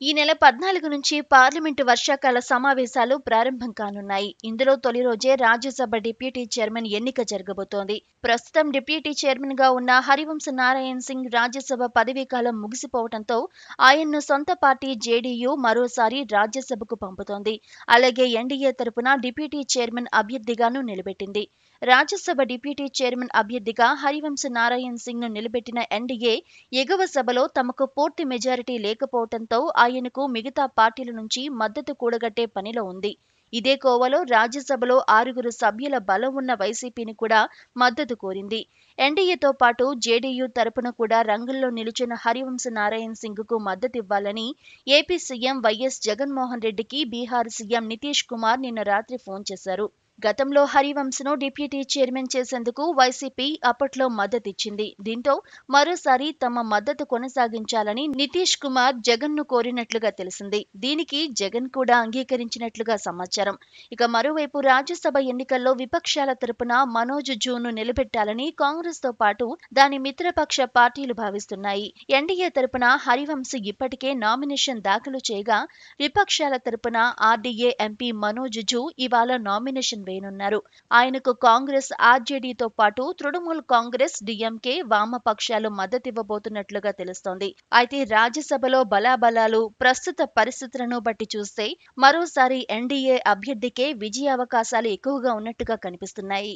ఈ నెల పద్నాలుగు నుంచి పార్లమెంటు వర్షాకాల సమావేశాలు ప్రారంభం కానున్నాయి. ఇందులో తొలి రోజే రాజ్యసభ డిప్యూటీ చైర్మన్ ఎన్నిక జరగబోతోంది. ప్రస్తుతం డిప్యూటీ చైర్మన్గా ఉన్న హరివంశ నారాయణ్ సింగ్ రాజ్యసభ పదవీకాలం ముగిసిపోవడంతో ఆయన్ను సొంత పార్టీ జేడీయూ మరోసారి రాజ్యసభకు పంపుతోంది. అలాగే ఎన్డీఏ తరపున డిప్యూటీ చైర్మన్ అభ్యర్థిగాను నిలబెట్టింది. రాజ్యసభ డిప్యూటీ చైర్మన్ అభ్యర్థిగా హరివంశ నారాయణ్ సింగ్ను నిలబెట్టిన ఎన్డీఏ ఎగువ సభలో తమకు పూర్తి మెజారిటీ లేకపోవడంతో ఆయనకు మిగతా పార్టీల నుంచి మద్దతు కూడగట్టే పనిలో ఉంది. ఇదే కోవలో రాజ్యసభలో ఆరుగురు సభ్యుల బలం ఉన్న వైసీపీని కూడా మద్దతు కోరింది. ఎన్డీఏతో పాటు జేడీయూ తరపున కూడా రంగంలో నిలిచిన హరివంశ నారాయణ్ సింగ్కు మద్దతివ్వాలని ఏపీ సీఎం వైఎస్ జగన్మోహన్ రెడ్డికి బీహార్ సీఎం నితీష్ కుమార్ నిన్న రాత్రి ఫోన్ చేశారు. గతంలో హరివంశ్ను డిప్యూటీ చైర్మన్ చేసేందుకు వైసీపీ అప్పట్లో మద్దతిచ్చింది. దీంతో మరోసారి తమ మద్దతు కొనసాగించాలని నితీష్ కుమార్ జగన్ను కోరినట్లుగా తెలిసింది. దీనికి జగన్ కూడా అంగీకరించినట్లుగా సమాచారం. ఇక మరోవైపు రాజ్యసభ ఎన్నికల్లో విపక్షాల తరపున మనోజ్ జూను నిలబెట్టాలని కాంగ్రెస్తో పాటు దాని మిత్రపక్ష పార్టీలు భావిస్తున్నాయి. ఎన్డీఏ తరపున హరివంశ్ ఇప్పటికే నామినేషన్ దాఖలు చేయగా విపక్షాల తరపున ఆర్డీఏ ఎంపీ మనోజ్ జూ ఇవాళ నామినేషన్ వేయనున్నారు ఆయనకు కాంగ్రెస్ ఆర్జేడీతో పాటు తృణమూల్ కాంగ్రెస్ డిఎంకే వామపక్షాలు మద్దతివ్వబోతున్నట్లుగా తెలుస్తోంది. అయితే రాజ్యసభలో బలాబలాలు ప్రస్తుత పరిస్థితులను బట్టి చూస్తే మరోసారి ఎన్డీఏ అభ్యర్థికే విజయావకాశాలు ఎక్కువగా ఉన్నట్టుగా కనిపిస్తున్నాయి.